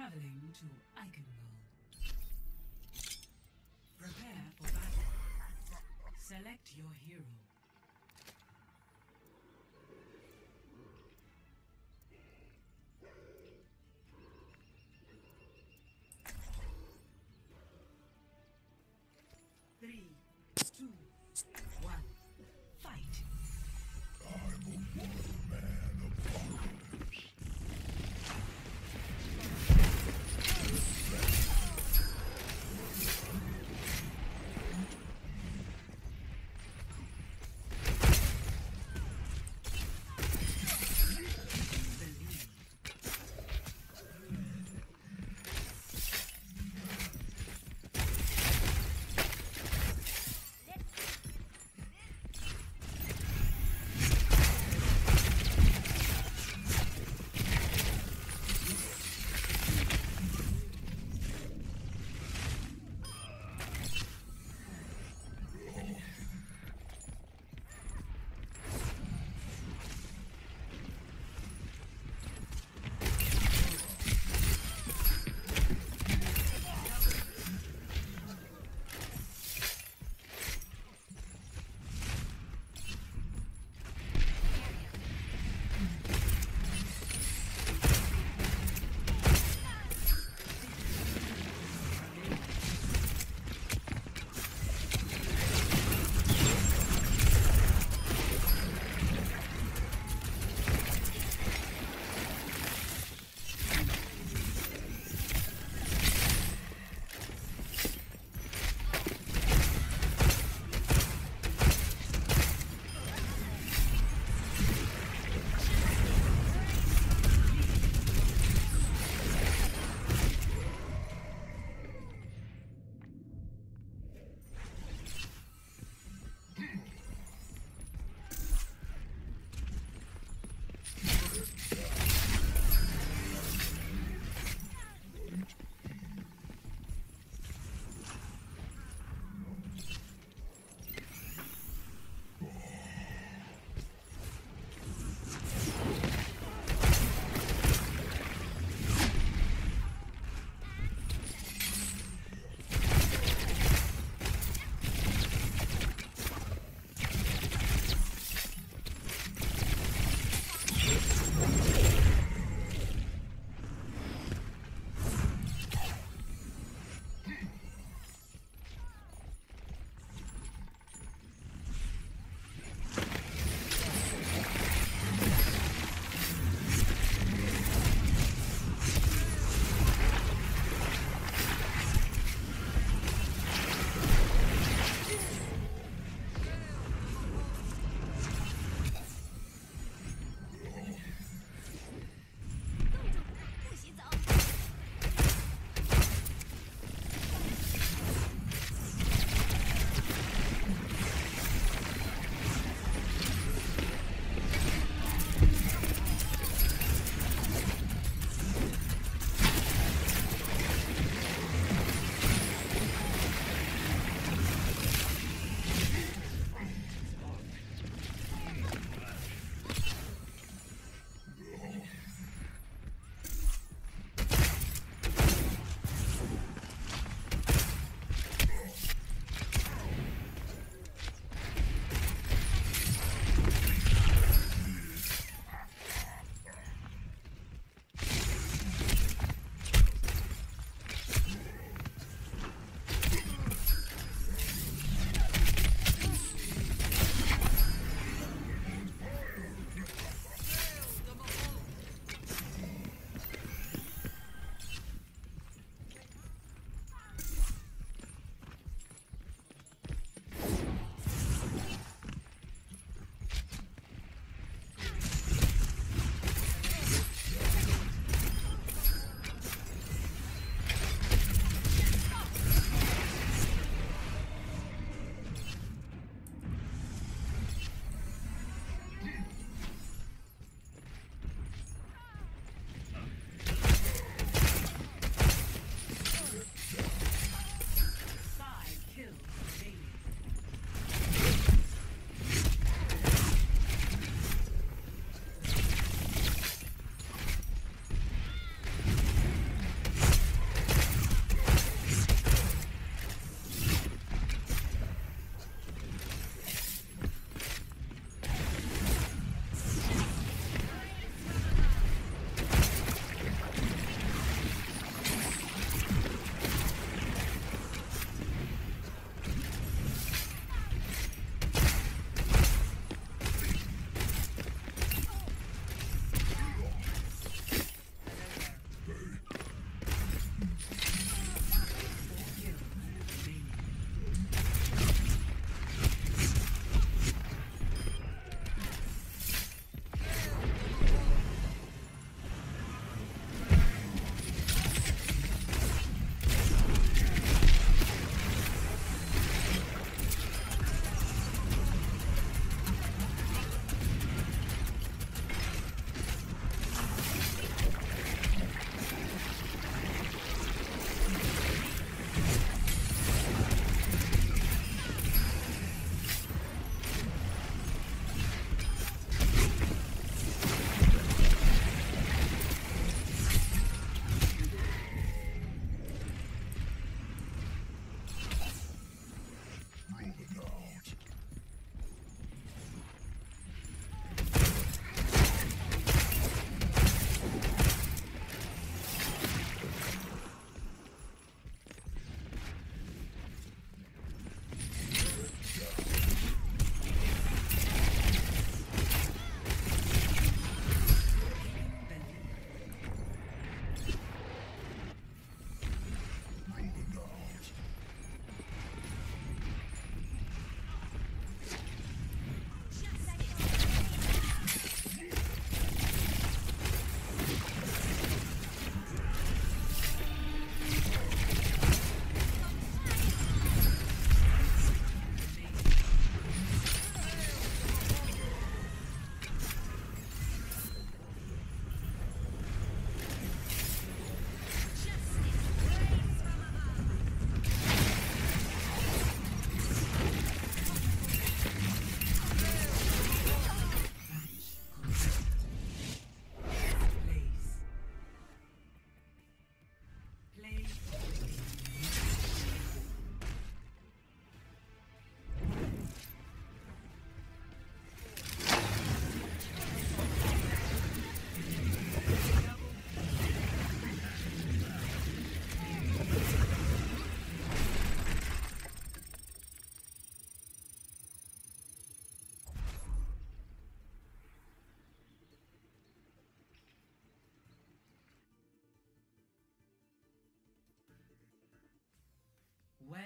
Traveling to Eichenwalde. Prepare for battle. Select your hero.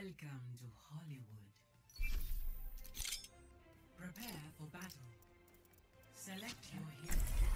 Welcome to Hollywood. Prepare for battle. Select your hero.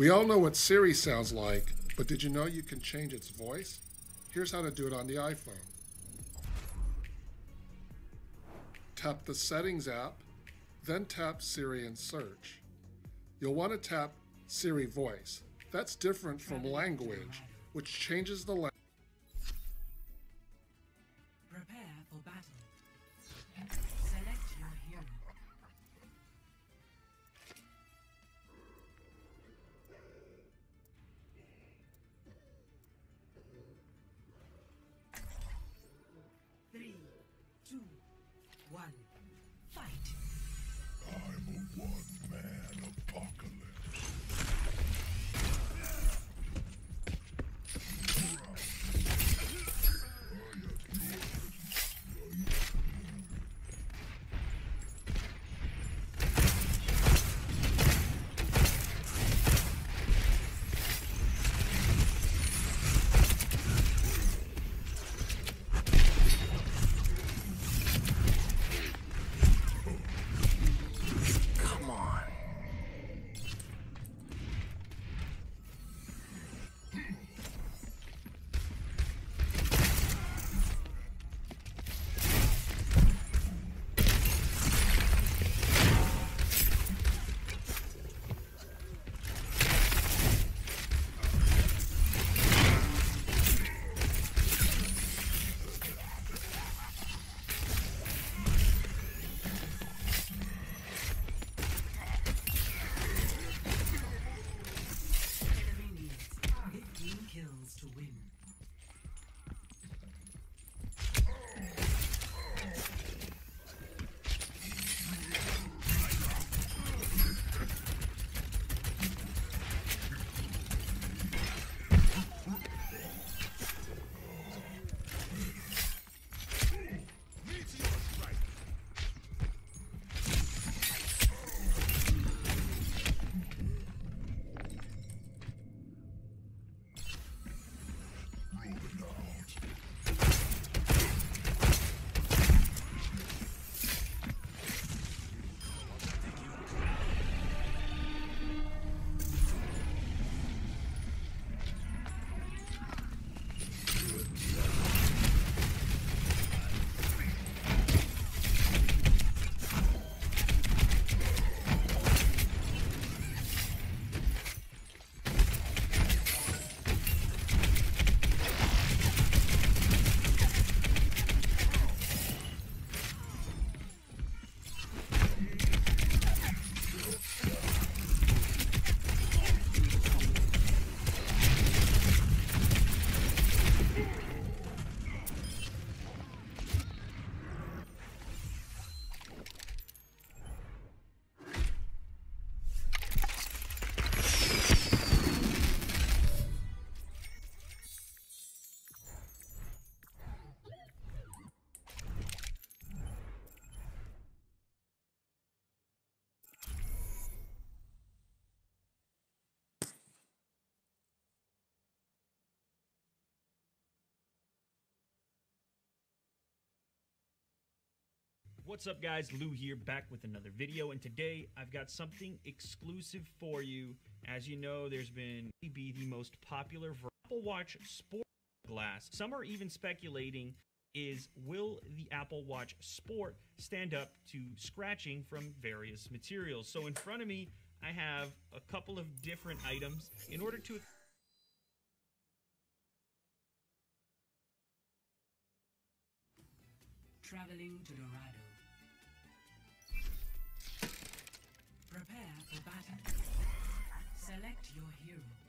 We all know what Siri sounds like, but did you know you can change its voice? Here's how to do it on the iPhone. Tap the Settings app, then tap Siri and search. You'll want to tap Siri Voice. That's different from language, which changes the language. What's up guys, Lou here back with another video and today I've got something exclusive for you. As you know, there's been be the most popular Apple Watch Sport glass. Some are even speculating is will the Apple Watch Sport stand up to scratching from various materials. So in front of me, I have a couple of different items in order to Traveling to Dorado. Prepare for battle. Select your hero.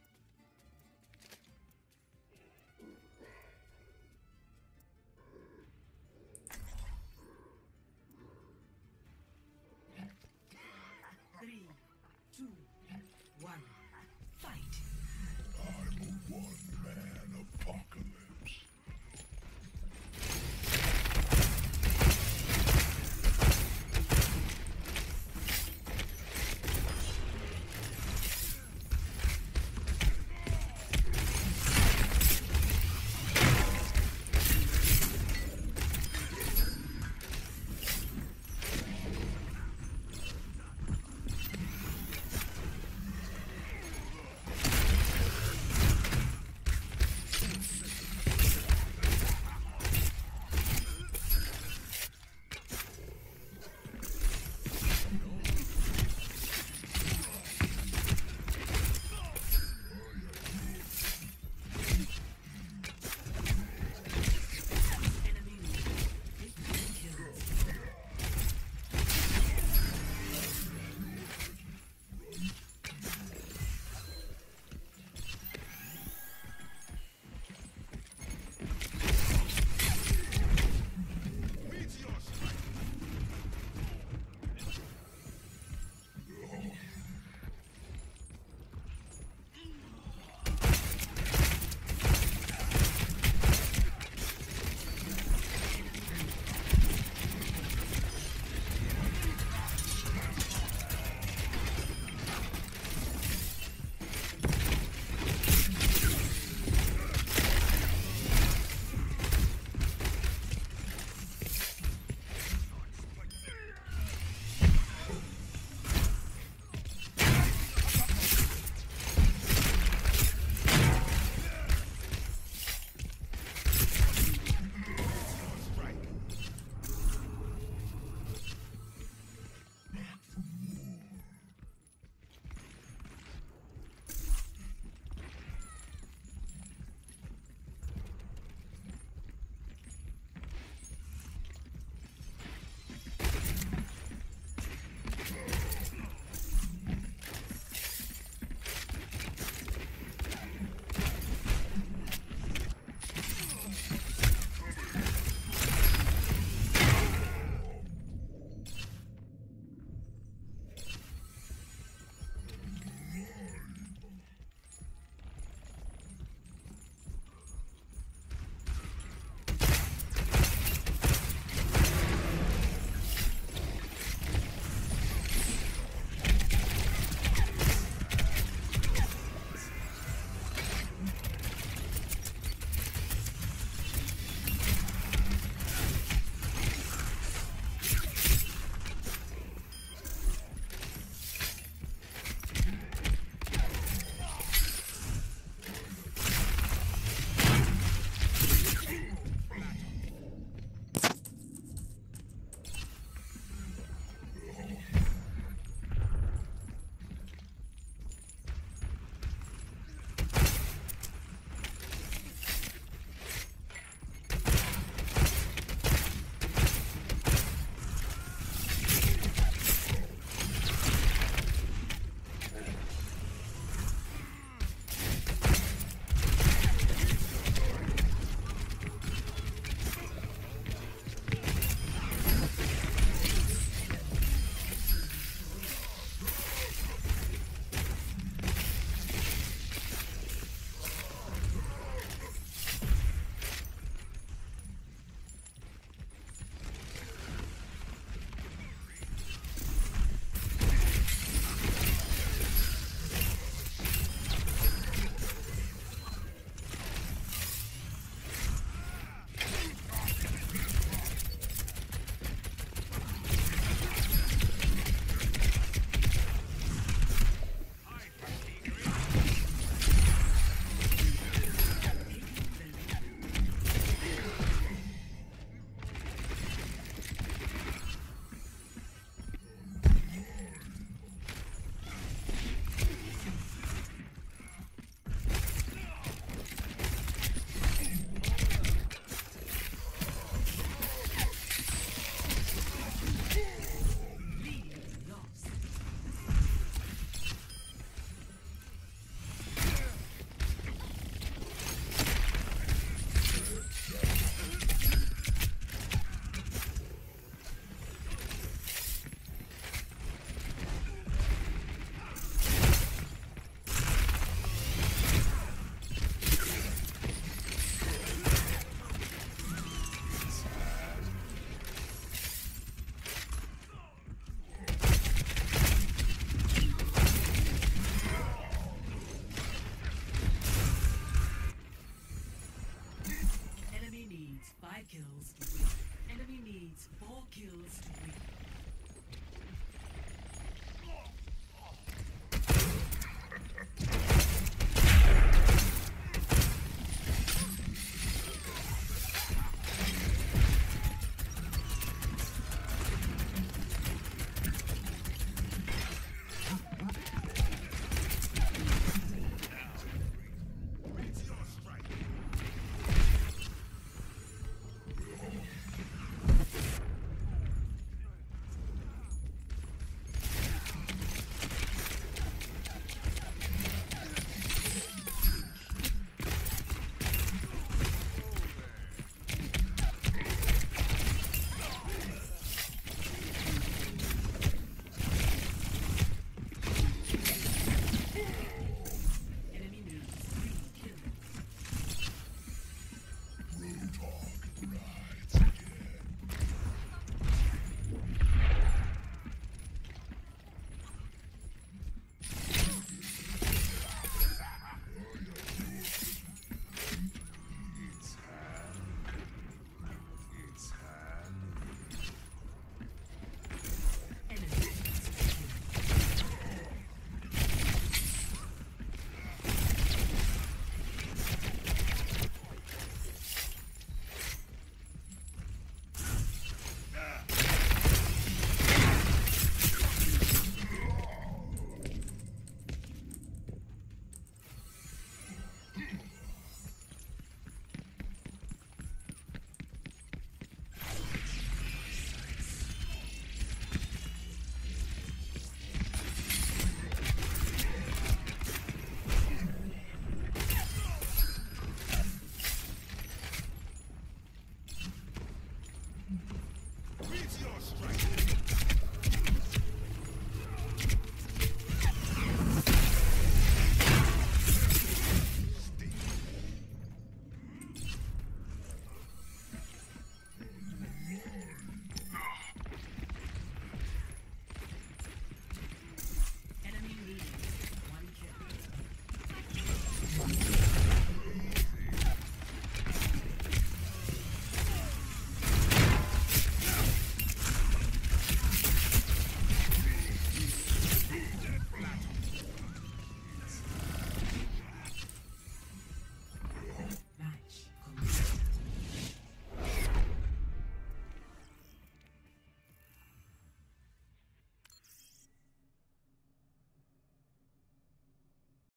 It's your strength.